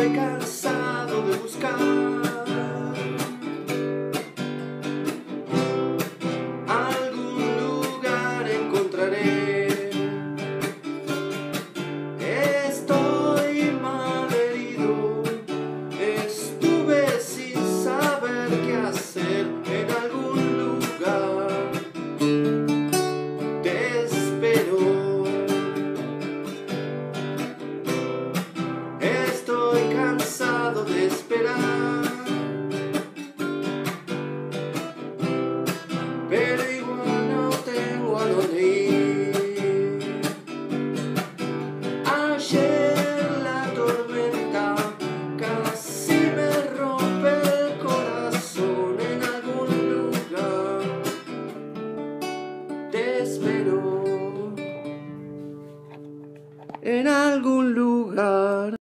estoy cansado de buscar. Te espero en algún lugar.